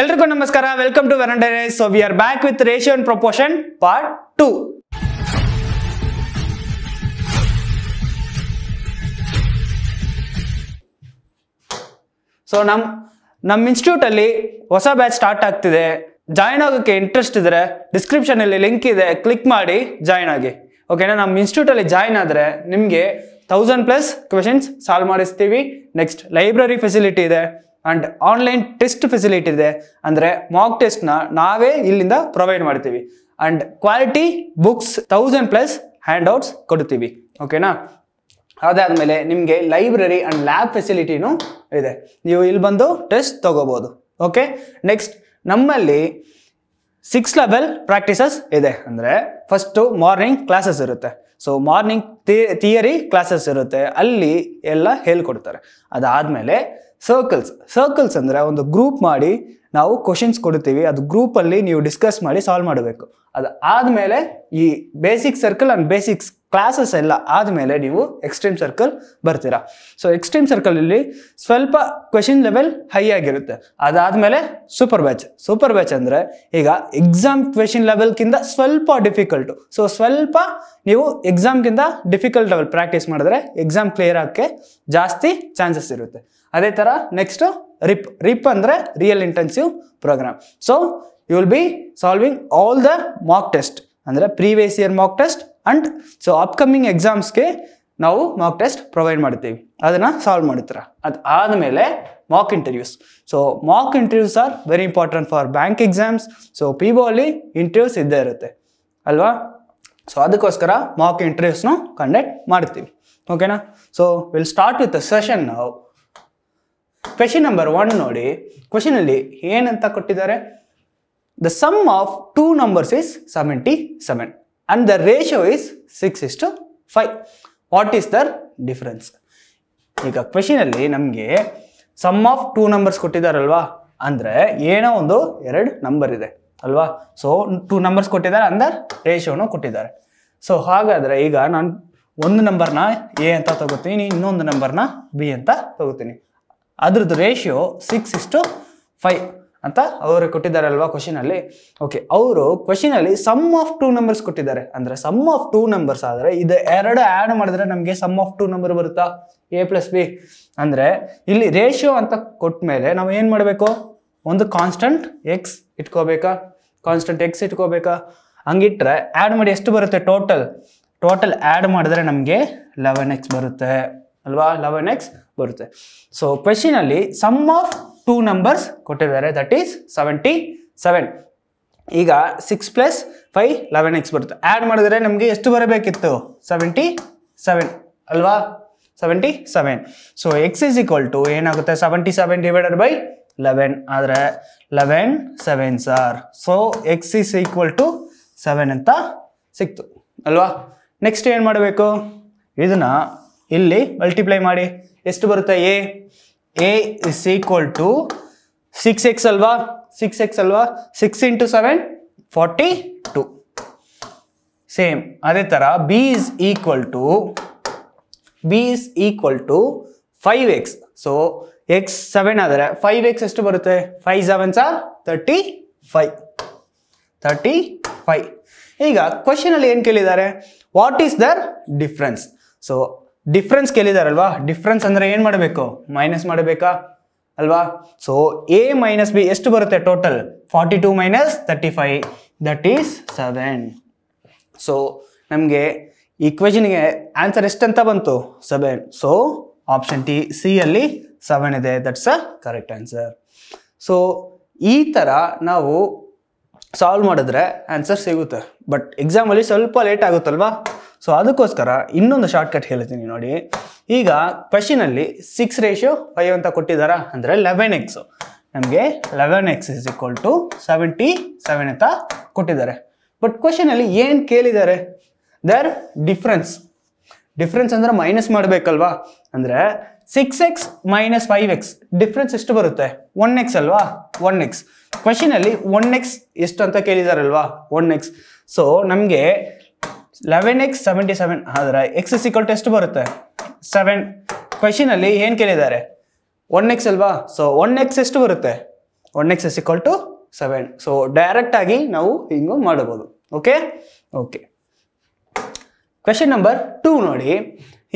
ಎಲ್ರಿಗೂ ನಮಸ್ಕಾರ. Welcome to Veranda Race so we are back with ratio and part two so ನಮ್ ನಮ್ಮ institute ಅಲ್ಲಿ ಹೊಸ ಬ್ಯಾಚ್ ಸ್ಟಾರ್ಟ್ ಆಗ್ತಿದೆ. ಜಾಯಿನ್ ಆಗೋಕ್ಕೆ ಇಂಟ್ರೆಸ್ಟ್ ಇದ್ರೆ ಡಿಸ್ಕ್ರಿಪ್ಷನ್ ಅಲ್ಲಿ ಲಿಂಕ್ ಇದೆ. ಕ್ಲಿಕ್ ಮಾಡಿ ಜಾಯಿನ್ ಆಗಿ. ಓಕೆನಾ ನಮ್ಮ ಇನ್ಸ್ಟಿಟ್ಯೂಟ್ ಅಲ್ಲಿ ಜಾಯಿನ್ ಆದ್ರೆ ನಿಮಗೆ ತೌಸಂಡ್ ಪ್ಲಸ್ ಕ್ವೆಶನ್ಸ್ ಸಾಲ್ವ್ ಮಾಡಿಸ್ತೀವಿ. ನೆಕ್ಸ್ಟ್ ಲೈಬ್ರರಿ ಫೆಸಿಲಿಟಿ ಇದೆ. ಅಂಡ್ ಆನ್ಲೈನ್ ಟೆಸ್ಟ್ ಫೆಸಿಲಿಟಿ ಇದೆ. ಅಂದ್ರೆ ಮಾಕ್ ಟೆಸ್ಟ್ನ ನಾವೇ ಇಲ್ಲಿಂದ ಪ್ರೊವೈಡ್ ಮಾಡ್ತೀವಿ. And quality books thousand plus handouts ಕೊಡ್ತೀವಿ ಓಕೆನಾ ಅದಾದ್ಮೇಲೆ ನಿಮಗೆ ಲೈಬ್ರರಿ ಅಂಡ್ ಲ್ಯಾಬ್ ಫೆಸಿಲಿಟಿನೂ ಇದೆ. ನೀವು ಇಲ್ಲಿ ಬಂದು ಟೆಸ್ಟ್ ತಗೋಬಹುದು ಓಕೆ ನೆಕ್ಸ್ಟ್ ನಮ್ಮಲ್ಲಿ ಸಿಕ್ಸ್ ಲೆವೆಲ್ ಪ್ರಾಕ್ಟೀಸಸ್ ಇದೆ. ಅಂದರೆ ಫಸ್ಟು ಮಾರ್ನಿಂಗ್ ಕ್ಲಾಸಸ್ ಇರುತ್ತೆ. ಸೊ ಮಾರ್ನಿಂಗ್ ಥಿಯರಿ ಕ್ಲಾಸಸ್ ಇರುತ್ತೆ. ಅಲ್ಲಿ ಎಲ್ಲ ಹೇಳ್ಕೊಡ್ತಾರೆ. ಅದಾದಮೇಲೆ ಸರ್ಕಲ್ಸ್ ಸರ್ಕಲ್ಸ್ ಅಂದರೆ ಒಂದು ಗ್ರೂಪ್ ಮಾಡಿ ನಾವು ಕ್ವಶನ್ಸ್ ಕೊಡ್ತೀವಿ ಅದು ಗ್ರೂಪಲ್ಲಿ ನೀವು ಡಿಸ್ಕಸ್ ಮಾಡಿ ಸಾಲ್ವ್ ಮಾಡಬೇಕು. ಅದು ಆದಮೇಲೆ ಈ basic circle and basics classes ಎಲ್ಲ ಆದಮೇಲೆ ನೀವು ಎಕ್ಸ್ಟ್ರೀಮ್ ಸರ್ಕಲ್ ಬರ್ತೀರಾ. ಸೊ ಎಕ್ಸ್ಟ್ರೀಮ್ ಸರ್ಕಲಲ್ಲಿ ಸ್ವಲ್ಪ ಕ್ವೆಶನ್ ಲೆವೆಲ್ ಹೈ ಆಗಿರುತ್ತೆ. ಅದಾದಮೇಲೆ ಸೂಪರ್ ಬ್ಯಾಚ್ ಸೂಪರ್ ಬ್ಯಾಚ್ ಅಂದರೆ ಈಗ ಎಕ್ಸಾಮ್ ಕ್ವೆಶನ್ ಲೆವೆಲ್ಗಿಂತ ಸ್ವಲ್ಪ ಡಿಫಿಕಲ್ಟು ಸೊ ಸ್ವಲ್ಪ ನೀವು ಎಕ್ಸಾಮ್ಗಿಂತ ಡಿಫಿಕಲ್ಟ್ ಲೆವೆಲ್ ಪ್ರಾಕ್ಟೀಸ್ ಮಾಡಿದ್ರೆ ಎಕ್ಸಾಮ್ ಕ್ಲಿಯರ್ ಆಗೋಕ್ಕೆ ಜಾಸ್ತಿ ಚಾನ್ಸಸ್ ಇರುತ್ತೆ. ಅದೇ ಥರ ನೆಕ್ಸ್ಟು ರಿಪ್ ರಿಪ್ ಅಂದರೆ real intensive programme so you will be solving all the mock test ಅಂದರೆ previous year mock test and so upcoming ಎಕ್ಸಾಮ್ಸ್ಗೆ ನಾವು ಮಾಕ್ ಟೆಸ್ಟ್ ಪ್ರೊವೈಡ್ ಮಾಡ್ತೀವಿ. ಅದನ್ನು ಸಾಲ್ವ್ ಮಾಡ್ತೀರ ಅದು ಆದಮೇಲೆ mock interviews so mock interviews are very important for bank exams so P ಅಲ್ಲಿ interviews ಇದ್ದೇ ಇರುತ್ತೆ. ಅಲ್ವಾ? ಸೊ ಅದಕ್ಕೋಸ್ಕರ ಮಾಕ್ ಇಂಟರ್ವ್ಯೂಸ್ನು ಕಂಡಕ್ಟ್ ಮಾಡ್ತೀವಿ. ಓಕೆನಾ so will start with session ನಾವು ಕ್ವೆಶನ್ ನಂಬರ್ ಒನ್ ನೋಡಿ. ಕ್ವೆಶನಲ್ಲಿ ಏನಂತ ಕೊಟ್ಟಿದ್ದಾರೆ? The sum of two numbers is seventy seven and the ratio is six is to five what is their difference ಈಗ ಕ್ವೆಶನಲ್ಲಿ ನಮಗೆ ಸಮ್ ಆಫ್ ಟೂ ನಂಬರ್ಸ್ ಕೊಟ್ಟಿದ್ದಾರಲ್ವಾ? ಅಂದರೆ ಏನೋ ಒಂದು ಎರಡು ನಂಬರ್ ಇದೆ, ಅಲ್ವಾ? ಸೊ ಟೂ ನಂಬರ್ಸ್ ಕೊಟ್ಟಿದ್ದಾರೆ ಅಂದ ರೇಷಿಯೋನು ಕೊಟ್ಟಿದ್ದಾರೆ. ಸೊ ಹಾಗಾದರೆ ಈಗ ನಾನು ಒಂದು ನಂಬರ್ನ ಎ ಅಂತ ತಗೋತೀನಿ, ಇನ್ನೊಂದು ನಂಬರ್ನ ಬಿ ಅಂತ ತಗೋತೀನಿ. ಅದ್ರದ್ದು ರೇಷಿಯೋ ಸಿಕ್ಸ್ ಇಷ್ಟು ಫೈವ್ ಅಂತ ಅವರು ಕೊಟ್ಟಿದ್ದಾರಲ್ವಾ ಕ್ವಶನಲ್ಲಿ ಓಕೆ ಅವರು ಕ್ವಶನಲ್ಲಿ ಸಮ್ ಆಫ್ ಟೂ ನಂಬರ್ಸ್ ಕೊಟ್ಟಿದ್ದಾರೆ. ಅಂದರೆ ಸಮ್ ಆಫ್ ಟೂ ನಂಬರ್ಸ್ ಆದರೆ ಇದು ಎರಡು ಆ್ಯಡ್ ಮಾಡಿದ್ರೆ ನಮಗೆ ಸಮ್ ಆಫ್ ಟೂ ನಂಬರ್ ಬರುತ್ತಾ? ಎ ಪ್ಲಸ್ ಬಿ ಅಂದರೆ ಇಲ್ಲಿ ರೇಷಿಯೋ ಅಂತ ಕೊಟ್ಟ ಮೇಲೆ ನಾವು ಏನು ಮಾಡಬೇಕು? ಒಂದು ಕಾನ್ಸ್ಟಂಟ್ ಎಕ್ಸ್ ಇಟ್ಕೋಬೇಕಾ? ಕಾನ್ಸ್ಟಂಟ್ ಎಕ್ಸ್ ಇಟ್ಕೋಬೇಕಾ? ಹಂಗಿಟ್ರೆ ಆ್ಯಡ್ ಮಾಡಿ ಎಷ್ಟು ಬರುತ್ತೆ ಟೋಟಲ್ ಟೋಟಲ್ ಆ್ಯಡ್ ಮಾಡಿದ್ರೆ ನಮಗೆ ಲೆವೆನ್ ಎಕ್ಸ್ ಬರುತ್ತೆ. ಅಲ್ವಾ? ಲೆವೆನ್ ಎಕ್ಸ್ ಬರುತ್ತೆ. ಸೊ ಕ್ವೆಶನಲ್ಲಿ ಸಮ್ ಆಫ್ ಟೂ ನಂಬರ್ಸ್ ಕೊಟ್ಟಿದ್ದಾರೆ. ದಟ್ ಈಸ್ ಸೆವೆಂಟಿ ಸೆವೆನ್ ಈಗ six plus five eleven X ಬರುತ್ತೆ. ಆ್ಯಡ್ ಮಾಡಿದ್ರೆ ನಮಗೆ ಎಷ್ಟು ಬರಬೇಕಿತ್ತು? ಸೆವೆಂಟಿ ಸೆವೆನ್ ಅಲ್ವಾ? Seventy seven so X is equal to ಏನಾಗುತ್ತೆ? Seventy seven divided by eleven ಆದರೆ eleven seven sir so X is equal to seven ಅಂತ ಸಿಕ್ತು. ಅಲ್ವಾ? ನೆಕ್ಸ್ಟ್ ಏನು ಮಾಡಬೇಕು? ಇದನ್ನ ಇಲ್ಲಿ ಮಲ್ಟಿಪ್ಲೈ ಮಾಡಿ. ಎಷ್ಟು ಬರುತ್ತೆ? A a is equal to six x ಅಲ್ವಾ? ಸಿಕ್ಸ್ ಎಕ್ಸ್ ಅಲ್ವಾ? Six into seven forty two same ಅದೇ ಥರ b is equal to b is equal to five x so x seven ಆದರೆ ಫೈವ್ ಎಕ್ಸ್ ಎಷ್ಟು ಬರುತ್ತೆ? Five sevens are thirty five thirty five ಈಗ ಕ್ವಶನಲ್ಲಿ ಏನು ಕೇಳಿದ್ದಾರೆ? What is their difference so difference ಕೇಳಿದಾರಲ್ವಾ? Difference ಅಂದರೆ ಏನು ಮಾಡಬೇಕು? ಮೈನಸ್ ಮಾಡಬೇಕಾ? ಅಲ್ವಾ? ಸೊ ಎ ಮೈನಸ್ ಬಿ ಎಷ್ಟು ಬರುತ್ತೆ total forty two minus thirty five that is seven so ನಮಗೆ ಈ ಕ್ವೆಶನ್ಗೆ ಆನ್ಸರ್ ಎಷ್ಟಂತ ಬಂತು? Seven so option T C ಅಲ್ಲಿ ಸೆವೆನ್ ಇದೆ. That's a correct answer so ಈ ಥರ ನಾವು ಸಾಲ್ವ್ ಮಾಡಿದ್ರೆ ಆನ್ಸರ್ ಸಿಗುತ್ತೆ. ಬಟ್ ಎಕ್ಸಾಮಲ್ಲಿ ಸ್ವಲ್ಪ ಲೇಟ್ ಆಗುತ್ತಲ್ವಾ? ಸೊ ಅದಕ್ಕೋಸ್ಕರ ಇನ್ನೊಂದು ಶಾರ್ಟ್ಕಟ್ ಹೇಳ್ತೀನಿ ನೋಡಿ. ಈಗ ಕ್ವಶನಲ್ಲಿ ಸಿಕ್ಸ್ ರೇಷಿಯೋ ಫೈವ್ ಅಂತ ಕೊಟ್ಟಿದ್ದಾರಾ? ಅಂದರೆ ಲೆವೆನ್ ಎಕ್ಸು ನಮಗೆ eleven x is equal to seventy seven ಅಂತ ಕೊಟ್ಟಿದ್ದಾರೆ. ಬಟ್ ಕ್ವಶನಲ್ಲಿ ಏನು ಕೇಳಿದ್ದಾರೆ? ದರ್ ಡಿಫ್ರೆನ್ಸ್ ಡಿಫ್ರೆನ್ಸ್ ಅಂದರೆ ಮೈನಸ್ ಮಾಡಬೇಕಲ್ವಾ? ಅಂದರೆ six x minus five x difference ಎಷ್ಟು ಬರುತ್ತೆ? ಒನ್ ಎಕ್ಸ್ ಅಲ್ವಾ? ಒನ್ ಎಕ್ಸ್ ಕ್ವೆಶನಲ್ಲಿ ಒನ್ ಎಕ್ಸ್ ಎಷ್ಟು ಅಂತ ಕೇಳಿದಾರಲ್ವಾ? ಒನ್ ಎಕ್ಸ್ ಸೊ ನಮಗೆ ಲೆವೆನ್ ಎಕ್ಸ್ ಸೆವೆಂಟಿ ಸೆವೆನ್ ಆದರೆ ಎಕ್ಸ್ ಸಿಕ್ವಲ್ ಟು ಎಷ್ಟು ಬರುತ್ತೆ? ಸೆವೆನ್ ಕ್ವೆಶನಲ್ಲಿ ಏನು ಕೇಳಿದ್ದಾರೆ ಒನ್ ಎಕ್ಸ್ ಅಲ್ವಾ? ಸೊ ಒನ್ ಎಕ್ಸ್ ಎಷ್ಟು ಬರುತ್ತೆ? One X sickle to seven so ಡೈರೆಕ್ಟಾಗಿ ನಾವು ಹಿಂಗೂ ಮಾಡಬಹುದು okay okay question number two ನೋಡಿ.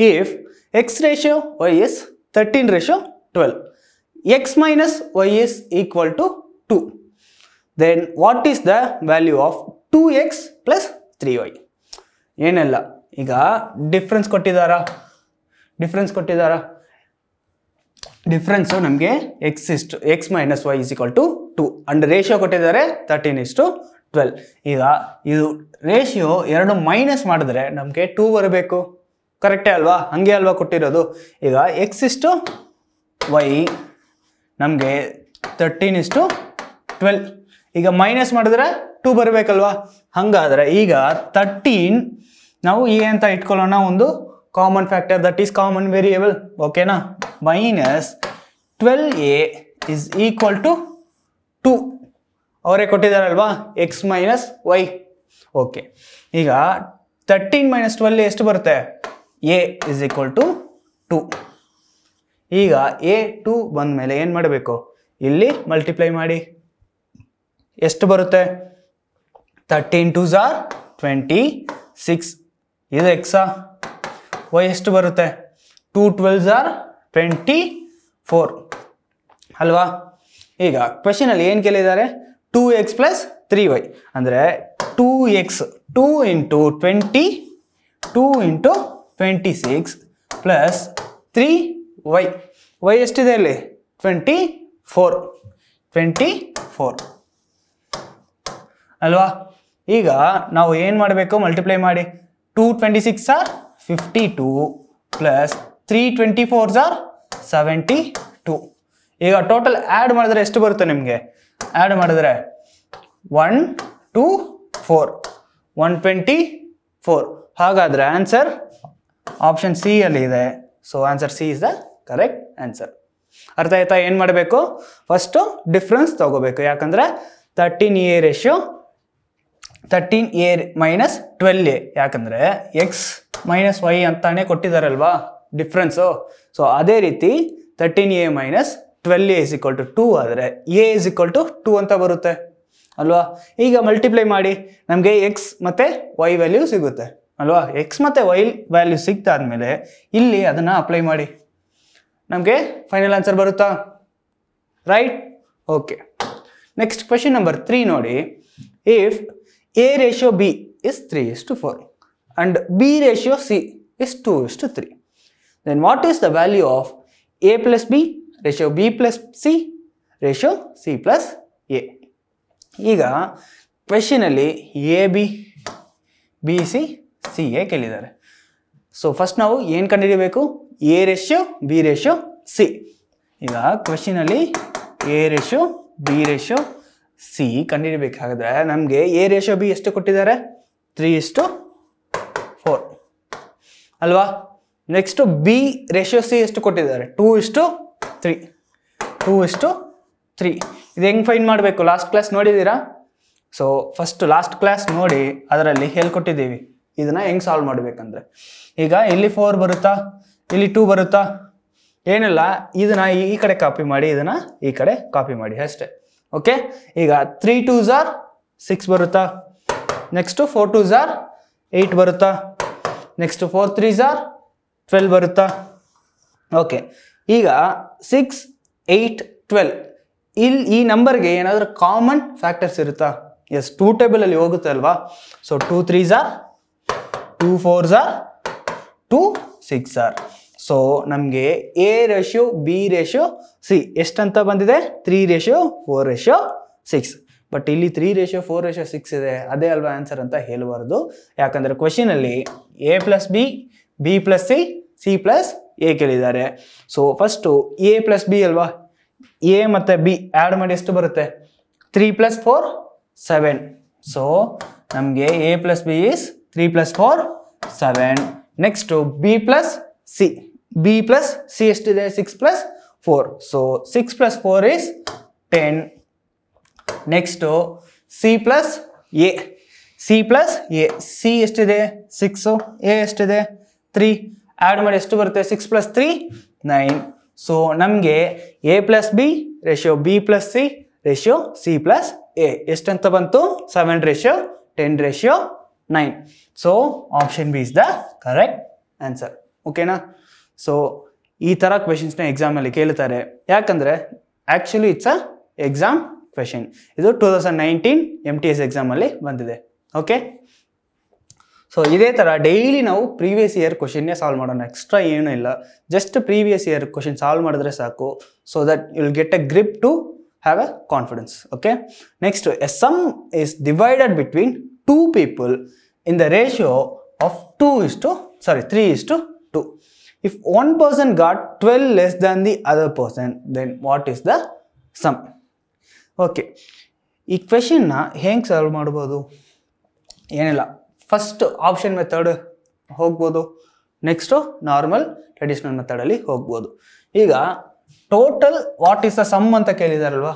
If x ratio y is thirteen ratio twelve x minus y is equal then what is the value of two x plus three y ಏನೆಲ್ಲ. ಈಗ difference ಕೊಟ್ಟಿದ್ದಾರಾ difference ಕೊಟ್ಟಿದ್ದಾರಾ difference ನಮಗೆ X ಇಷ್ಟು x minus y is equal to two and ratio ಕೊಟ್ಟಿದ್ದಾರೆ thirteen ಇಷ್ಟು twelve ಈಗ ಇದು ರೇಷಿಯೋ ಎರಡು ಮೈನಸ್ ಮಾಡಿದ್ರೆ ನಮಗೆ ಟೂ ಬರಬೇಕು. ಕರೆಕ್ಟೇ ಅಲ್ವಾ? ಹಂಗೆ ಅಲ್ವಾ ಕೊಟ್ಟಿರೋದು? ಈಗ ಎಕ್ಸ್ ಇಷ್ಟು ವೈ ನಮಗೆ ತರ್ಟೀನ್ ಇಷ್ಟು ಟ್ವೆಲ್ ಈಗ ಮೈನಸ್ ಮಾಡಿದ್ರೆ ಟೂ ಬರಬೇಕಲ್ವಾ? ಹಾಗಾದ್ರೆ ಈಗ ತರ್ಟೀನ್ ನಾವು ಎ ಅಂತ ಇಟ್ಕೊಳ್ಳೋಣ ಒಂದು common factor that is common variable ಓಕೆನಾ minus twelve a is equal to two ಅವರೇ ಕೊಟ್ಟಿದ್ದಾರಲ್ವಾ? ಎಕ್ಸ್ ಮೈನಸ್ ವೈ ಓಕೆ ಈಗ ತರ್ಟೀನ್ ಮೈನಸ್ ಟ್ವೆಲ್ ಎಷ್ಟು ಬರುತ್ತೆ? A is equal to two ಈಗ ಎ ಟು ಬಂದಮೇಲೆ ಏನು ಮಾಡಬೇಕು? ಇಲ್ಲಿ ಮಲ್ಟಿಪ್ಲೈ ಮಾಡಿ. ಎಷ್ಟು ಬರುತ್ತೆ? Thirteen two are twenty six ಇದು ಎಕ್ಸಾ ವೈ ಎಷ್ಟು ಬರುತ್ತೆ? Two twelve are twenty four ಅಲ್ವಾ? ಈಗ ಕ್ವೆಶನಲ್ಲಿ ಏನು ಕೇಳಿದ್ದಾರೆ? Two x plus three y ಅಂದರೆ two x two into twenty two into twenty six plus three y y ಎಷ್ಟಿದೆ ಇಲ್ಲಿ ಟ್ವೆಂಟಿ ಫೋರ್ ಟ್ವೆಂಟಿ ಫೋರ್ ಅಲ್ವಾ? ಈಗ ನಾವು ಏನು ಮಾಡಬೇಕು? ಮಲ್ಟಿಪ್ಲೈ ಮಾಡಿ. Two twenty six are fifty two plus three twenty fours are seventy two ಈಗ total add ಮಾಡಿದ್ರೆ ಎಷ್ಟು ಬರುತ್ತೆ ನಿಮಗೆ? ಆ್ಯಡ್ ಮಾಡಿದ್ರೆ one two four one twenty four ಹಾಗಾದರೆ ಆನ್ಸರ್ ಆಪ್ಷನ್ ಸಿ ಅಲ್ಲಿ ಇದೆ. So answer C is the correct answer ಅರ್ಥ ಆಯ್ತಾ? ಏನು ಮಾಡಬೇಕು? ಫಸ್ಟು ಡಿಫ್ರೆನ್ಸ್ ತಗೋಬೇಕು. ಯಾಕಂದರೆ thirteen a ratio thirteen a minus twelve a ಯಾಕಂದರೆ ಎಕ್ಸ್ ಮೈನಸ್ ವೈ ಅಂತಾನೆ ಕೊಟ್ಟಿದ್ದಾರಲ್ವಾ ಡಿಫ್ರೆನ್ಸು ಸೊ ಅದೇ ರೀತಿ thirteen a minus twelve a is equal to two ಆದರೆ a is equal to two ಅಂತ ಬರುತ್ತೆ. ಅಲ್ವಾ? ಈಗ ಮಲ್ಟಿಪ್ಲೈ ಮಾಡಿ. ನಮಗೆ ಎಕ್ಸ್ ಮತ್ತು ವೈ ವ್ಯಾಲ್ಯೂ ಸಿಗುತ್ತೆ. ಅಲ್ವಾ? ಎಕ್ಸ್ ಮತ್ತು ವೈ ವ್ಯಾಲ್ಯೂ ಸಿಕ್ತಾದ್ಮೇಲೆ ಇಲ್ಲಿ ಅದನ್ನು ಅಪ್ಲೈ ಮಾಡಿ. ನಮಗೆ ಫೈನಲ್ ಆನ್ಸರ್ ಬರುತ್ತಾ? Right okay next question number three ನೋಡಿ. If a ratio b is three is to four and b ratio c is two is to three then what is the value of a plus b ratio b plus c ratio c plus a ಈಗ ಕ್ವೆಶನಲ್ಲಿ a b b c c a ಕೇಳಿದ್ದಾರೆ. So first ನಾವು ಏನು ಕಂಡುಹಿಡಿಯಬೇಕು a ratio, b ratio, c. ಈಗ ಕ್ವಶನಲ್ಲಿ a ratio, b ratio, c ಕಂಡುಹಿಡಿಬೇಕಾದ್ರೆ ನಮಗೆ A ratio, B ಎಷ್ಟು ಕೊಟ್ಟಿದ್ದಾರೆ? Three ಇಷ್ಟು ಫೋರ್. ಅಲ್ವಾ? ನೆಕ್ಸ್ಟು ಬಿ ರೇಷಿಯೋ, ಸಿ ಎಷ್ಟು ಕೊಟ್ಟಿದ್ದಾರೆ? ಟೂ ಇಷ್ಟು ತ್ರೀ. ಟೂ ಇಷ್ಟು ತ್ರೀ. ಇದು ಹೆಂಗೆ ಫೈನ್ ಮಾಡಬೇಕು? ಲಾಸ್ಟ್ ಕ್ಲಾಸ್ ನೋಡಿದ್ದೀರಾ? ಸೊ ಫಸ್ಟ್ ಲಾಸ್ಟ್ ಕ್ಲಾಸ್ ನೋಡಿ ಅದರಲ್ಲಿ ಹೇಳ್ಕೊಟ್ಟಿದ್ದೀವಿ ಇದನ್ನು ಹೆಂಗ್ ಸಾಲ್ವ್ ಮಾಡಬೇಕಂದ್ರೆ? ಈಗ ಇಲ್ಲಿ ಫೋರ್ ಬರುತ್ತಾ? ಇಲ್ಲಿ ಟೂ ಬರುತ್ತಾ? ಏನಿಲ್ಲ, ಇದನ್ನ ಈ ಕಡೆ ಕಾಪಿ ಮಾಡಿ, ಇದನ್ನ ಈ ಕಡೆ ಕಾಪಿ ಮಾಡಿ, ಅಷ್ಟೇ. ಓಕೆ ಈಗ ತ್ರೀ ಟೂ ಝಾರ್ ಸಿಕ್ಸ್ ಬರುತ್ತಾ? Next four two are eight ಬರುತ್ತಾ? Next four three are twelve ಬರುತ್ತಾ? ಓಕೆ ಈಗ ಸಿಕ್ಸ್ ಏಯ್ಟ್ ಟ್ವೆಲ್ ಇಲ್ಲಿ ಈ ನಂಬರ್ಗೆ ಏನಾದರೂ ಕಾಮನ್ ಫ್ಯಾಕ್ಟರ್ಸ್ ಇರುತ್ತಾ? ಎಸ್ ಟೂ ಟೇಬಲಲ್ಲಿ ಹೋಗುತ್ತೆ ಅಲ್ವಾ? So two three are two four are two six are so ನಮಗೆ a ratio b ratio c ಎಷ್ಟಂತ ಬಂದಿದೆ? Three ratio four ratio six but ಇಲ್ಲಿ three ratio four ratio six ಇದೆ. ಅದೇ ಅಲ್ವಾ ಆನ್ಸರ್ ಅಂತ ಹೇಳಬಾರ್ದು. ಯಾಕಂದರೆ ಕ್ವಶನಲ್ಲಿ a plus b b plus c c plus a ಕೇಳಿದ್ದಾರೆ. So first a plus b ಅಲ್ವಾ? ಎ ಮತ್ತು ಬಿ ಆ್ಯಡ್ ಮಾಡಿ ಎಷ್ಟು ಬರುತ್ತೆ? Three plus four seven so ನಮಗೆ a plus b is three plus four, seven. Next b plus c. B plus c ಎಷ್ಟಿದೆ? Six plus four. So six plus four is ten next c plus a. C plus a. C ಎಷ್ಟಿದೆ? Six A ಎಷ್ಟಿದೆ? Three add ಮಾಡಿ ಎಷ್ಟು ಬರುತ್ತೆ? Six plus three nine so ನಮಗೆ a plus b ratio b plus c ratio c plus a ಎಷ್ಟಂತ ಬಂತು? Seven ratio ten ratio nine so option B is the correct answer ಓಕೆನಾ so ಈ ಥರ ಕ್ವೆಶನ್ಸ್ನ ಎಕ್ಸಾಮಲ್ಲಿ ಕೇಳ್ತಾರೆ. ಯಾಕಂದರೆ actually it's a exam question ಇದು two thousand nineteen M T S ಎಕ್ಸಾಮಲ್ಲಿ ಬಂದಿದೆ. ಓಕೆ ಸೊ ಇದೇ ಥರ ಡೈಲಿ ನಾವು ಪ್ರೀವಿಯಸ್ ಇಯರ್ ಕ್ವಶನ್ನೇ ಸಾಲ್ವ್ ಮಾಡೋಣ. ಎಕ್ಸ್ಟ್ರಾ ಏನೂ ಇಲ್ಲ. Just previous year question solve ಮಾಡಿದ್ರೆ ಸಾಕು. So that will get a grip to have a confidence okay next a sum is divided between two people in the ratio of two is to, sorry three is to two if one person got twelve less than the other person then what is the sum okay ಈ ಕ್ವೆಶನ್ನ ಹೆಂಗೆ solve ಮಾಡ್ಬೋದು? ಏನಿಲ್ಲ. First option method ಹೋಗ್ಬೋದು. Next normal traditional ಮೆಥಡಲ್ಲಿ ಹೋಗ್ಬೋದು. ಈಗ total what is the sum ಅಂತ ಕೇಳಿದಾರಲ್ವಾ?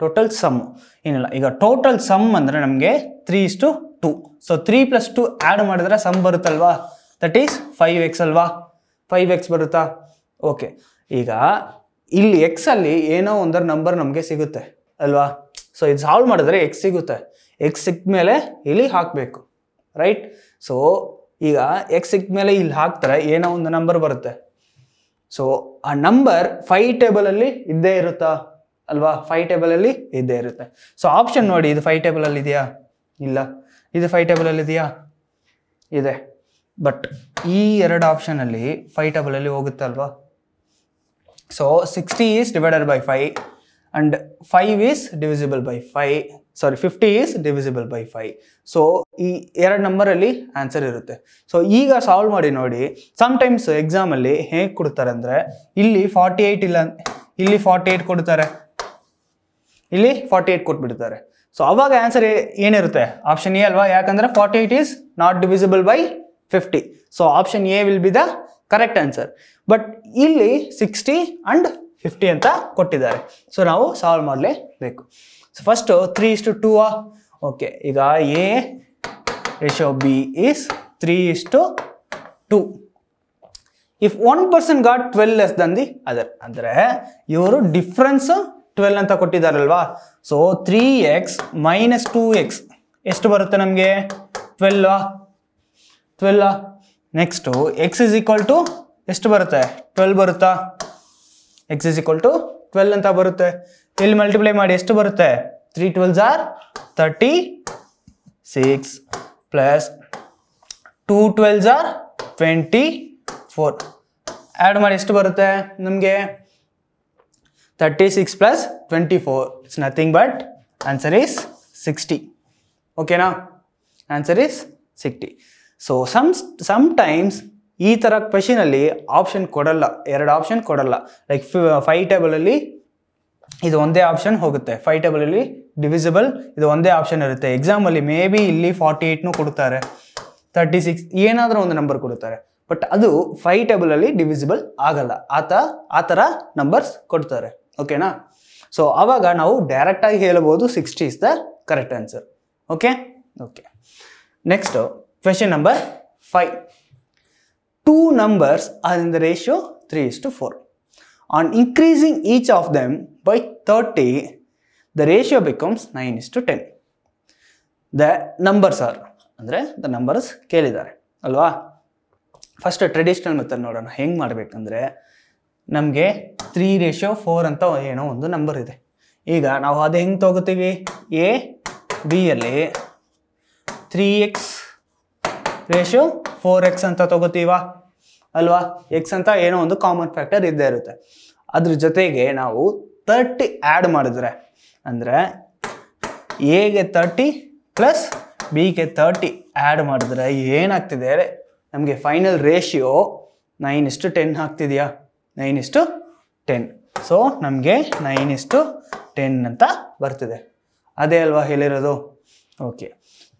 ಟೋಟಲ್ ಸಮ್ ಏನಿಲ್ಲ. ಈಗ ಟೋಟಲ್ ಸಮ್ ಅಂದರೆ ನಮಗೆ three is two so three plus two add ಮಾಡಿದ್ರೆ ಸಮ್ ಬರುತ್ತಲ್ವಾ? ದಟ್ ಈಸ್ ಫೈವ್ ಎಕ್ಸ್ ಅಲ್ವಾ? ಫೈವ್ ಎಕ್ಸ್ ಬರುತ್ತಾ? ಓಕೆ ಈಗ ಇಲ್ಲಿ ಎಕ್ಸಲ್ಲಿ ಏನೋ ಒಂದರ ನಂಬರ್ ನಮಗೆ ಸಿಗುತ್ತೆ, ಅಲ್ವಾ? ಸೊ ಇದು ಸಾಲ್ವ್ ಮಾಡಿದ್ರೆ ಎಕ್ಸ್ ಸಿಗುತ್ತೆ. ಎಕ್ಸ್ ಸಿಕ್ಕ ಮೇಲೆ ಇಲ್ಲಿ ಹಾಕಬೇಕು ರೈಟ್ ಸೊ ಈಗ ಎಕ್ಸ್ ಸಿಕ್ಕ ಮೇಲೆ ಇಲ್ಲಿ ಹಾಕ್ತಾರೆ, ಏನೋ ಒಂದು ನಂಬರ್ ಬರುತ್ತೆ. ಸೊ ಆ ನಂಬರ್ ಫೈ ಟೇಬಲಲ್ಲಿ ಇದ್ದೇ ಇರುತ್ತಾ? ಅಲ್ವಾ? ಫೈ ಟೇಬಲಲ್ಲಿ ಇದ್ದೇ ಇರುತ್ತೆ. ಸೊ ಆಪ್ಷನ್ ನೋಡಿ, ಇದು ಫೈ ಟೇಬಲಲ್ಲಿ ಇದೆಯಾ? ಇಲ್ಲ. ಇದು ಫೈ ಟೇಬಲಲ್ಲಿ ಇದೆಯಾ? ಇದೆ. ಬಟ್ ಈ ಎರಡು ಆಪ್ಷನಲ್ಲಿ ಫೈ ಟೇಬಲಲ್ಲಿ ಹೋಗುತ್ತೆ ಅಲ್ವಾ? So sixty is divided by five and five is divisible by five sorry fifty is divisible by five so ಈ ಎರಡು ನಂಬರಲ್ಲಿ ಆನ್ಸರ್ ಇರುತ್ತೆ. ಸೊ ಈಗ ಸಾಲ್ವ್ ಮಾಡಿ ನೋಡಿ. ಸಮ್ಟೈಮ್ಸ್ ಎಕ್ಸಾಮಲ್ಲಿ ಹೇಗೆ ಕೊಡ್ತಾರೆ ಅಂದರೆ, ಇಲ್ಲಿ ಫಾರ್ಟಿ ಏಯ್ಟ್ ಇಲ್ಲ ಇಲ್ಲಿ ಫಾರ್ಟಿ ಏಯ್ಟ್ ಕೊಡ್ತಾರೆ. ಇಲ್ಲಿ ಫಾರ್ಟಿ ಏಯ್ಟ್ ಕೊಟ್ಬಿಡ್ತಾರೆ. ಸೊ ಅವಾಗ ಆನ್ಸರ್ ಏನಿರುತ್ತೆ? ಆಪ್ಷನ್ ಎ ಅಲ್ವಾ? ಯಾಕಂದ್ರೆ forty eight is not divisible by fifty so option A will be the correct answer but ಇಲ್ಲಿ ಸಿಕ್ಸ್ಟಿ ಅಂಡ್ ಫಿಫ್ಟಿ ಅಂತ ಕೊಟ್ಟಿದ್ದಾರೆ. ಸೊ ನಾವು ಸಾಲ್ವ್ ಮಾಡಲೇಬೇಕು. ಸೊ ಫಸ್ಟು ತ್ರೀ ಇಷ್ಟು ಟೂ ಓಕೆ ಈಗ a ratio b is three ಇಷ್ಟು two if one person got twelve less than the other ಅಂದರೆ ಇವರು ಡಿಫ್ರೆನ್ಸ್ ಟ್ವೆಲ್ ಅಂತ ಕೊಟ್ಟಿದ್ದಾರಲ್ವಾ? So three x minus two x ಎಷ್ಟು ಬರುತ್ತೆ ನಮಗೆ? ಟ್ವೆಲ್ವಾ twelve next x is equal to ಎಷ್ಟು ಬರುತ್ತೆ? ಟ್ವೆಲ್ ಬರುತ್ತಾ? X is equal to twelve ಅಂತ ಬರುತ್ತೆ. ಇಲ್ಲಿ ಮಲ್ಟಿಪ್ಲೈ ಮಾಡಿ ಎಷ್ಟು ಬರುತ್ತೆ? Three twelves are thirty six plus two twelves are twenty four add ಮಾಡಿ ಎಷ್ಟು ಬರುತ್ತೆ ನಮಗೆ? Thirty six plus twenty four but nothing but answer is sixty ಓಕೆನಾ is is sixty so sum sometimes ಈ ಥರ ಕ್ವೆಶನಲ್ಲಿ ಆಪ್ಷನ್ ಕೊಡಲ್ಲ. ಎರಡು ಆಪ್ಷನ್ ಕೊಡಲ್ಲ. ಲೈಕ್ ಫೈ ಟೇಬಲಲ್ಲಿ ಇದು ಒಂದೇ ಆಪ್ಷನ್ ಹೋಗುತ್ತೆ. ಫೈ ಟೇಬಲಲ್ಲಿ ಡಿವಿಸಿಬಲ್ ಇದು ಒಂದೇ ಆಪ್ಷನ್ ಇರುತ್ತೆ. ಎಕ್ಸಾಮಲ್ಲಿ ಮೇ ಬಿ ಇಲ್ಲಿ ಫಾರ್ಟಿ ಏಯ್ಟ್ನು ಕೊಡ್ತಾರೆ. ತರ್ಟಿ ಸಿಕ್ಸ್ ಏನಾದರೂ ಒಂದು ನಂಬರ್ ಕೊಡ್ತಾರೆ. ಬಟ್ ಅದು ಫೈ ಟೇಬಲಲ್ಲಿ ಡಿವಿಸಿಬಲ್ ಆಗಲ್ಲ. ಆತ, ಆ ಥರ ನಂಬರ್ಸ್ ಕೊಡ್ತಾರೆ. ಓಕೆನಾ ಸೊ ಆವಾಗ ನಾವು ಡೈರೆಕ್ಟಾಗಿ ಹೇಳಬಹುದು sixty is the correct answer okay okay next question number five two numbers are in the ratio three is to four on increasing each of them by thirty the ratio becomes nine is to ten the numbers are ಅಂದರೆ the numbers ಕೇಳಿದ್ದಾರೆ, ಅಲ್ವಾ? First traditional method ನೋಡೋಣ. ಹೆಂಗೆ ಮಾಡಬೇಕಂದ್ರೆ ನಮಗೆ three ratio four ಅಂತ ಏನೋ ಒಂದು ನಂಬರ್ ಇದೆ. ಈಗ ನಾವು ಅದು ಹೆಂಗೆ ತಗೋತೀವಿ? A ಬಿಯಲ್ಲಿ three x ratio four x ಅಂತ ತಗೋತೀವಾ? ಅಲ್ವಾ? ಎಕ್ಸ್ ಅಂತ ಏನೋ ಒಂದು ಕಾಮನ್ ಫ್ಯಾಕ್ಟರ್ ಇದ್ದೇ ಇರುತ್ತೆ. ಅದ್ರ ಜೊತೆಗೆ ನಾವು ತರ್ಟಿ ಆ್ಯಡ್ ಮಾಡಿದ್ರೆ, ಅಂದರೆ ಎಗೆ ತರ್ಟಿ ಪ್ಲಸ್ ಬಿಗೆ ತರ್ಟಿ ಆ್ಯಡ್ ಮಾಡಿದ್ರೆ ಏನಾಗ್ತಿದೆ? ನಮಗೆ ಫೈನಲ್ ರೇಷಿಯೋ ನೈನ್ ಇಷ್ಟು ಟೆನ್ ಆಗ್ತಿದೆಯಾ? ನೈನ್ ಇಷ್ಟು ಟೆನ್ ಸೊ ನಮಗೆ ನೈನ್ ಇಷ್ಟು ಟೆನ್ ಅಂತ ಬರ್ತಿದೆ. ಅದೇ ಅಲ್ವಾ ಹೇಳಿರೋದು? ಓಕೆ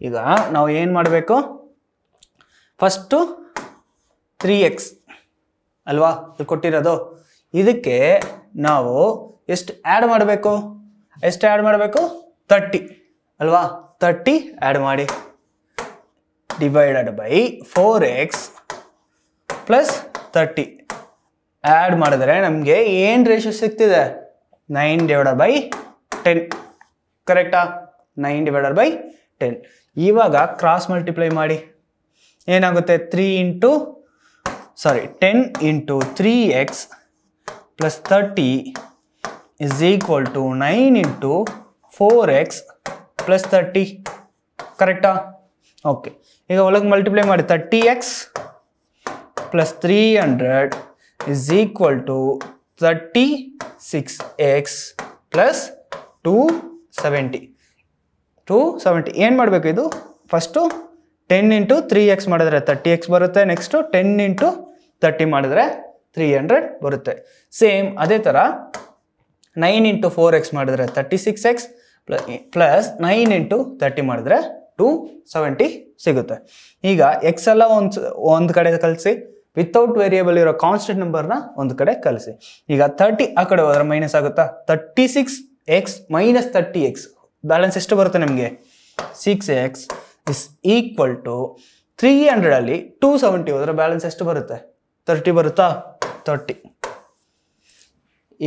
ಈಗ ನಾವು ಏನು ಮಾಡಬೇಕು? ಫಸ್ಟು ತ್ರೀ ಎಕ್ಸ್ ಅಲ್ವಾ ಇದು ಕೊಟ್ಟಿರೋದು? ಇದಕ್ಕೆ ನಾವು ಎಷ್ಟು ಆ್ಯಡ್ ಮಾಡಬೇಕು? ಎಷ್ಟು ಆ್ಯಡ್ ಮಾಡಬೇಕು? ತರ್ಟಿ ಅಲ್ವಾ? ತರ್ಟಿ ಆ್ಯಡ್ ಮಾಡಿ. Divided by four x plus thirty add ಮಾಡಿದ್ರೆ ನಮಗೆ ಏನು ರೇಷಿಯೋ ಸಿಗ್ತಿದೆ? ನೈನ್ ಡಿವೈಡರ್ ಬೈ ಟೆನ್ ಕರೆಕ್ಟಾ ನೈನ್ ಡಿವೈಡರ್ ಬೈ ಟೆನ್ ಇವಾಗ ಕ್ರಾಸ್ ಮಲ್ಟಿಪ್ಲೈ ಮಾಡಿ. ಏನಾಗುತ್ತೆ? Three into sorry ten into three x plus thirty is equal to nine into four x plus thirty ಕರೆಕ್ಟಾ okay ಈಗ ಒಳಗೆ ಮಲ್ಟಿಪ್ಲೈ ಮಾಡಿ. Thirty x plus three hundred is equal plus two seventy two seventy ಏನು ಮಾಡಬೇಕು ಇದು? First ten into three x ಮಾಡಿದ್ರೆ thirty x ಬರುತ್ತೆ next ten into thirty ಮಾಡಿದ್ರೆ ತ್ರೀ ಹಂಡ್ರೆಡ್ ಬರುತ್ತೆ. ಸೇಮ್ ಅದೇ ಥರ ನೈನ್ ಇಂಟು ಫೋರ್ ಎಕ್ಸ್ ಮಾಡಿದ್ರೆ thirty six x plus plus nine into thirty ಮಾಡಿದ್ರೆ ಟು ಸೆವೆಂಟಿ ಸಿಗುತ್ತೆ. ಈಗ ಎಕ್ಸ್ ಎಲ್ಲ ಒಂದು ಒಂದು ಕಡೆ ಕಲಿಸಿ. ವಿತೌಟ್ ವೇರಿಯೇಬಲ್ ಇರೋ ಕಾನ್ಸ್ಟೆಂಟ್ ನಂಬರ್ನ ಒಂದು ಕಡೆ ಕಲಿಸಿ. ಈಗ ತರ್ಟಿ ಆ ಕಡೆ ಹೋದ್ರೆ ಮೈನಸ್ ಆಗುತ್ತಾ? Thirty six x minus thirty x balance ಎಷ್ಟು ಬರುತ್ತೆ ನಿಮಗೆ? Six x is equal to three ಹಂಡ್ರೆಡಲ್ಲಿ two seventy ಹೋದ್ರೆ ಬ್ಯಾಲೆನ್ಸ್ ಎಷ್ಟು ಬರುತ್ತೆ? ತರ್ಟಿ ಬರುತ್ತಾ? ತರ್ಟಿ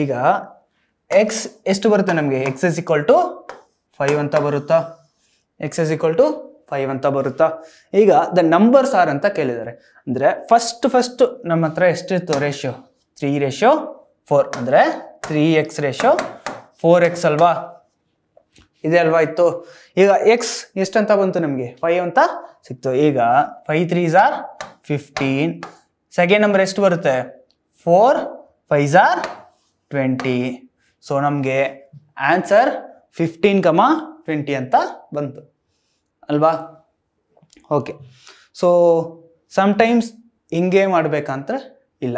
ಈಗ ಎಕ್ಸ್ ಎಷ್ಟು ಬರುತ್ತೆ ನಮಗೆ? X is equal to five ಅಂತ ಬರುತ್ತಾ? X is equal to five ಅಂತ ಬರುತ್ತಾ? ಈಗ ದ ನಂಬರ್ಸ್ ಆರ್ ಅಂತ ಕೇಳಿದ್ದಾರೆ. ಅಂದರೆ ಫಸ್ಟ್ ಫಸ್ಟ್ ನಮ್ಮ ಹತ್ರ ಎಷ್ಟಿತ್ತು ರೇಷಿಯೋ ತ್ರೀ ರೇಷಿಯೋ ಫೋರ್ ಅಂದರೆ three x ratio four x ಅಲ್ವಾ? ಇದೆ ಅಲ್ವಾ ಇತ್ತು? ಈಗ ಎಕ್ಸ್ ಎಷ್ಟಂತ ಬಂತು ನಮಗೆ? ಫೈವ್ ಅಂತ ಸಿಕ್ತು. ಈಗ five threes are fifteen second number ಎಷ್ಟು ಬರುತ್ತೆ? Four fives are twenty so ನಮಗೆ ಆನ್ಸರ್ ಫಿಫ್ಟೀನ್ ಕಮ ಟ್ವೆಂಟಿ ಅಂತ ಬಂತು. ಅಲ್ವಾ? ಓಕೆ ಸೊ ಸಮ್ಟೈಮ್ಸ್ ಹಿಂಗೆ ಮಾಡಬೇಕಂತ ಇಲ್ಲ.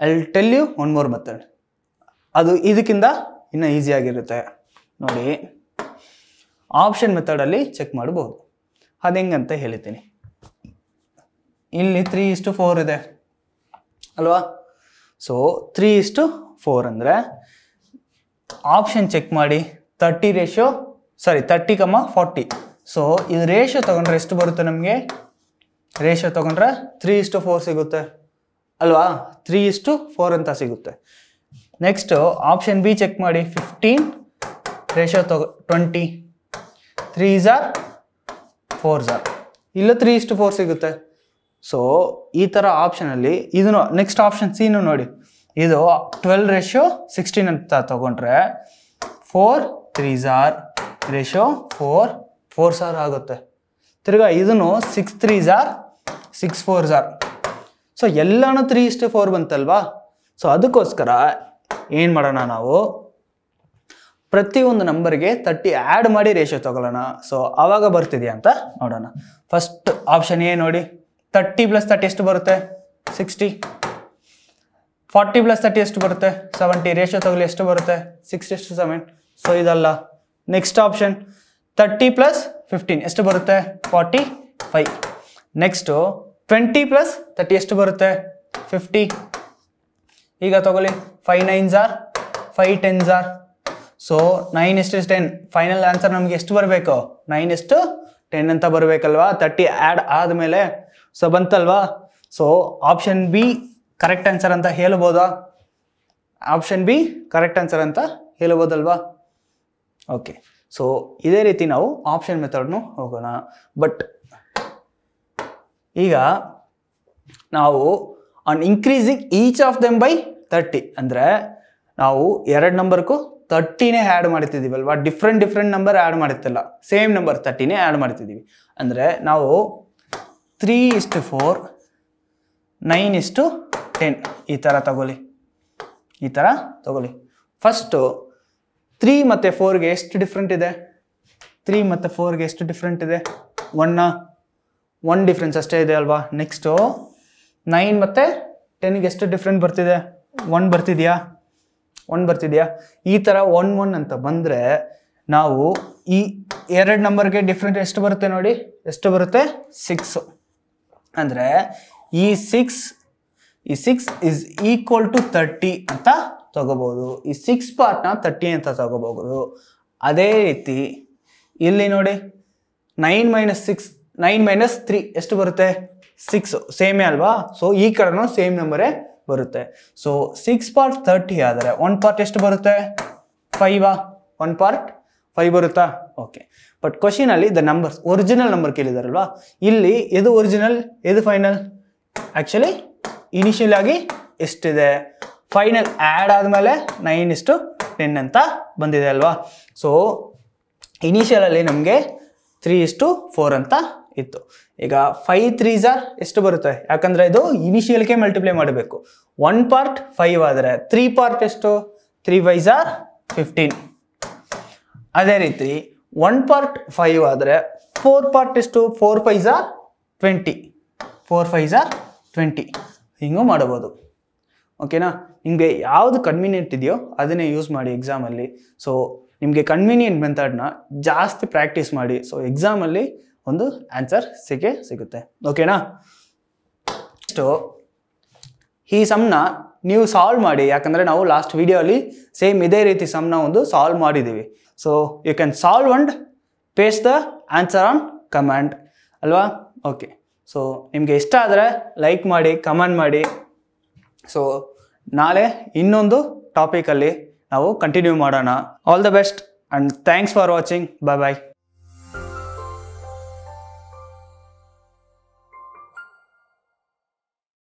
I tell you one more method ಅದು ಇದಕ್ಕಿಂತ ಇನ್ನೂ ಈಸಿಯಾಗಿರುತ್ತೆ ನೋಡಿ. ಆಪ್ಷನ್ ಮೆಥಡಲ್ಲಿ ಚೆಕ್ ಮಾಡ್ಬೋದು. ಅದು ಹೆಂಗಂತ ಹೇಳ್ತೀನಿ ಇಲ್ಲಿ ತ್ರೀ ಇಷ್ಟು ಫೋರ್ ಇದೆ. ಅಲ್ವಾ? ಸೊ ತ್ರೀ ಇಷ್ಟು ಫೋರ್ ಅಂದರೆ ಆಪ್ಷನ್ ಚೆಕ್ ಮಾಡಿ. Thirty ratio sorry thirty comma forty so ಇದು ರೇಷೋ ತೊಗೊಂಡ್ರೆ ಎಷ್ಟು ಬರುತ್ತೆ ನಮಗೆ? ರೇಷೋ ತೊಗೊಂಡ್ರೆ ತ್ರೀ ಇಷ್ಟು ಫೋರ್ ಸಿಗುತ್ತೆ. ಅಲ್ವಾ? ತ್ರೀ ಇಷ್ಟು ಫೋರ್ ಅಂತ ಸಿಗುತ್ತೆ. ನೆಕ್ಸ್ಟು ಆಪ್ಷನ್ ಬಿ ಚೆಕ್ ಮಾಡಿ. ಫಿಫ್ಟೀನ್ ರೇಷೋ ತಗೋ twenty three are four are ಇಲ್ಲ ತ್ರೀ ಇಷ್ಟು ಫೋರ್ ಸಿಗುತ್ತೆ. ಸೊ ಈ ಥರ ಆಪ್ಷನಲ್ಲಿ ಇದು ನೆಕ್ಸ್ಟ್ ಆಪ್ಷನ್ ಸೀನು ನೋಡಿ. ಇದು ಟ್ವೆಲ್ ರೇಷೋ ಸಿಕ್ಸ್ಟೀನ್ ಅಂತ ತಗೊಂಡ್ರೆ four three are ratio four four are ಆಗುತ್ತೆ. ತಿರ್ಗಾ ಇದನ್ನು six three are six four are so ಎಲ್ಲನೂ ತ್ರೀ ಇಷ್ಟು ಫೋರ್ ಬಂತಲ್ವಾ? ಸೊ ಅದಕ್ಕೋಸ್ಕರ ಏನು ಮಾಡೋಣ ನಾವು? ಪ್ರತಿಯೊಂದು ನಂಬರ್ಗೆ ತರ್ಟಿ ಆ್ಯಡ್ ಮಾಡಿ ರೇಷೋ ತೊಗೊಳ್ಳೋಣ. ಸೊ ಆವಾಗ ಬರ್ತಿದೆಯಾ ಅಂತ ನೋಡೋಣ. ಫಸ್ಟ್ ಆಪ್ಷನ್ ಏನು ನೋಡಿ. ತರ್ಟಿ ಪ್ಲಸ್ ತರ್ಟಿ ಎಷ್ಟು ಬರುತ್ತೆ? ಸಿಕ್ಸ್ಟಿ ಫಾರ್ಟಿ ಪ್ಲಸ್ ತರ್ಟಿ ಎಷ್ಟು ಬರುತ್ತೆ? ಸೆವೆಂಟಿ ರೇಷೋ ತಗೊಳ್ಳಿ ಎಷ್ಟು ಬರುತ್ತೆ? ಸಿಕ್ಸ್ಟಿ ಎಷ್ಟು ಸೆವೆನ್ ಸೊ ಇದಲ್ಲ. Next option thirty plus fifteen ಎಷ್ಟು ಬರುತ್ತೆ? Forty five next twenty plus thirty ಎಷ್ಟು ಬರುತ್ತೆ? ಫಿಫ್ಟಿ ಈಗ ತಗೊಳ್ಳಿ. Five nines are five tens are so nine ಎಷ್ಟು ಟೆನ್ ಫೈನಲ್ ಆನ್ಸರ್ ನಮಗೆ ಎಷ್ಟು ಬರಬೇಕು? ನೈನ್ ಎಷ್ಟು ಟೆನ್ ಅಂತ ಬರಬೇಕಲ್ವಾ? ತರ್ಟಿ ಆ್ಯಡ್ ಆದಮೇಲೆ so ಬಂತಲ್ವಾ? So option B correct answer ಅಂತ ಹೇಳ್ಬೋದಾ? ಆಪ್ಷನ್ ಬಿ ಕರೆಕ್ಟ್ ಆನ್ಸರ್ ಅಂತ ಹೇಳ್ಬೋದಲ್ವಾ? ಓಕೆ ಸೊ ಇದೇ ರೀತಿ ನಾವು ಆಪ್ಷನ್ ಮೆಥಡ್ನು ಹೋಗೋಣ. ಬಟ್ ಈಗ ನಾವು on increasing each of them by thirty ಅಂದರೆ ನಾವು ಎರಡು ನಂಬರ್ಗೂ ತರ್ಟಿನೇ ಆ್ಯಡ್ ಮಾಡ್ತಿದ್ದೀವಲ್ವಾ ಡಿಫ್ರೆಂಟ್ ಡಿಫ್ರೆಂಟ್ ನಂಬರ್ ಆ್ಯಡ್ ಮಾಡ್ತಿಲ್ಲ ಸೇಮ್ ನಂಬರ್ ತರ್ಟಿನೇ ಆ್ಯಡ್ ಮಾಡ್ತಿದ್ದೀವಿ. ಅಂದರೆ ನಾವು ತ್ರೀ ಇಷ್ಟು ಫೋರ್ ನೈನ್ ಇಷ್ಟು ಟೆನ್ ಈ ಥರ ತಗೊಳ್ಳಿ. ಈ ಥರ ತಗೊಳ್ಳಿ. ಫಸ್ಟು ತ್ರೀ ಮತ್ತು ಫೋರ್ಗೆ ಎಷ್ಟು ಡಿಫ್ರೆಂಟ್ ಇದೆ? ತ್ರೀ ಮತ್ತು ಫೋರ್ಗೆ ಎಷ್ಟು ಡಿಫ್ರೆಂಟ್ ಇದೆ? ಒನ್ನ ಒನ್ ಡಿಫ್ರೆನ್ಸ್ ಅಷ್ಟೇ ಇದೆ ಅಲ್ವಾ? ನೆಕ್ಸ್ಟು ನೈನ್ ಮತ್ತು ಟೆನ್ಗೆ ಎಷ್ಟು ಡಿಫ್ರೆಂಟ್ ಬರ್ತಿದೆ? ಒನ್ ಬರ್ತಿದೆಯಾ? ಒನ್ ಬರ್ತಿದೆಯಾ? ಈ ಥರ ಒನ್ ಒನ್ ಅಂತ ಬಂದರೆ ನಾವು ಈ ಎರಡು ನಂಬರ್ಗೆ ಡಿಫ್ರೆಂಟ್ ಎಷ್ಟು ಬರುತ್ತೆ ನೋಡಿ? ಎಷ್ಟು ಬರುತ್ತೆ? ಸಿಕ್ಸು ಅಂದರೆ ಈ ಸಿಕ್ಸ್ ಈ six is equal to thirty ಅಂತ ತಗೋಬೋದು. ಈ ಸಿಕ್ಸ್ ಪಾರ್ಟ್ನ ತರ್ಟಿ ಅಂತ ತಗೋಬಹುದು. ಅದೇ ರೀತಿ ಇಲ್ಲಿ ನೋಡಿ nine minus six nine minus three ಎಷ್ಟು ಬರುತ್ತೆ? ಸಿಕ್ಸ್ ಸೇಮೇ ಅಲ್ವಾ? ಸೊ ಈ ಕಡೆನೂ ಸೇಮ್ ನಂಬರೇ ಬರುತ್ತೆ. ಸೊ ಸಿಕ್ಸ್ ಪಾರ್ಟ್ ತರ್ಟಿ ಆದರೆ ಒನ್ ಪಾರ್ಟ್ ಎಷ್ಟು ಬರುತ್ತೆ? ಫೈವಾ ಒನ್ ಪಾರ್ಟ್ ಫೈವ್ ಬರುತ್ತಾ? ಓಕೆ ಬಟ್ ಕ್ವಶನಲ್ಲಿ ದ ನಂಬರ್ಸ್ ಒರಿಜಿನಲ್ ನಂಬರ್ ಕೇಳಿದಾರಲ್ವಾ? ಇಲ್ಲಿ ಎದು ಒರಿಜಿನಲ್ ಎದು ಫೈನಲ್ ಆ್ಯಕ್ಚುಲಿ ಇನಿಷಿಯಲ್ ಆಗಿ ಎಷ್ಟಿದೆ? ಫೈನಲ್ ಆ್ಯಡ್ ಆದಮೇಲೆ ನೈನ್ ಇಷ್ಟು ಟೆನ್ ಅಂತ ಬಂದಿದೆ ಅಲ್ವಾ? ಸೊ ಇನಿಷಿಯಲಲ್ಲಿ ನಮಗೆ ತ್ರೀ ಇಷ್ಟು ಫೋರ್ ಅಂತ ಇತ್ತು. ಈಗ ಫೈವ್ ತ್ರೀ ಝಾರ್ ಎಷ್ಟು ಬರುತ್ತೆ? ಯಾಕಂದರೆ ಇದು ಇನಿಷಿಯಲ್ಗೆ ಮಲ್ಟಿಪ್ಲೈ ಮಾಡಬೇಕು. ಒನ್ ಪಾರ್ಟ್ ಫೈವ್ ಆದರೆ ತ್ರೀ ಪಾರ್ಟ್ ಎಷ್ಟು? ತ್ರೀ ಫೈವ್ ಝಾರ್ ಫಿಫ್ಟೀನ್ ಅದೇ ರೀತಿ ಒನ್ ಪಾರ್ಟ್ ಫೈವ್ ಆದರೆ ಫೋರ್ ಪಾರ್ಟ್ ಎಷ್ಟು? Four five are twenty four five are twenty ಹಿಂಗೂ ಮಾಡಬಹುದು ಓಕೆನಾ ನಿಮಗೆ ಯಾವುದು ಕನ್ವೀನಿಯೆಂಟ್ ಇದೆಯೋ ಅದನ್ನೇ ಯೂಸ್ ಮಾಡಿ ಎಕ್ಸಾಮಲ್ಲಿ ಸೊ ನಿಮಗೆ ಕನ್ವೀನಿಯೆಂಟ್ ಮೆಥಡ್ನ ಜಾಸ್ತಿ ಪ್ರಾಕ್ಟೀಸ್ ಮಾಡಿ. ಸೊ ಎಕ್ಸಾಮಲ್ಲಿ ಒಂದು ಆನ್ಸರ್ ಸಿಕ್ಕೇ ಸಿಗುತ್ತೆ. ಓಕೆನಾ ಸೊ ಈ ಸಮ್ನ ನೀವು ಸಾಲ್ವ್ ಮಾಡಿ. ಯಾಕಂದರೆ ನಾವು ಲಾಸ್ಟ್ ವಿಡಿಯೋಲಿ ಸೇಮ್ ಇದೇ ರೀತಿ ಸಮ್ನ ಒಂದು ಸಾಲ್ವ್ ಮಾಡಿದ್ದೀವಿ so you can solve and paste the answer on comment ಅಲ್ವಾ? ಓಕೆ ಸೊ ನಿಮಗೆ ಇಷ್ಟ ಆದರೆ ಲೈಕ್ ಮಾಡಿ ಕಮೆಂಟ್ ಮಾಡಿ. ಸೊ ನಾಳೆ ಇನ್ನೊಂದು ಟಾಪಿಕಲ್ಲಿ ನಾವು ಕಂಟಿನ್ಯೂ ಮಾಡೋಣ. All the best and thanks for watching bye bye